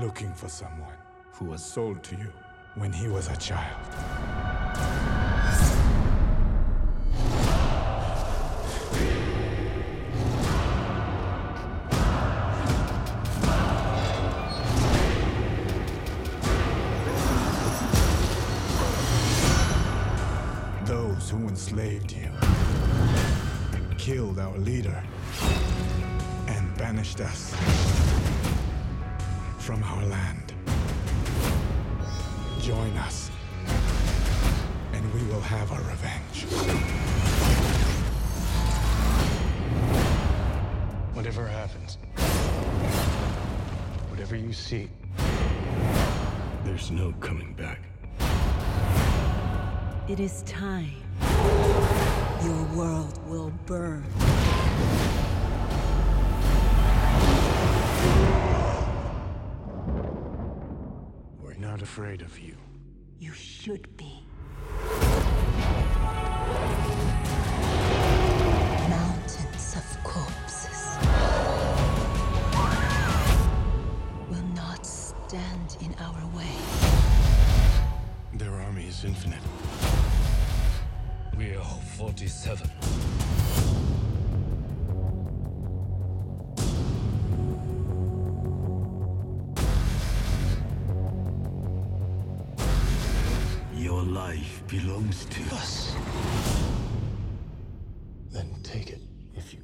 looking for someone who was sold to you when he was a child. Those who enslaved you, killed our leader, and banished us from our land. Join us, and we will have our revenge. Whatever happens, whatever you see, there's no coming back. It is time. Your world will burn. Not afraid of you. You should be. Mountains of corpses will not stand in our way. Their army is infinite. We are 47. Life belongs to us. Then take it if you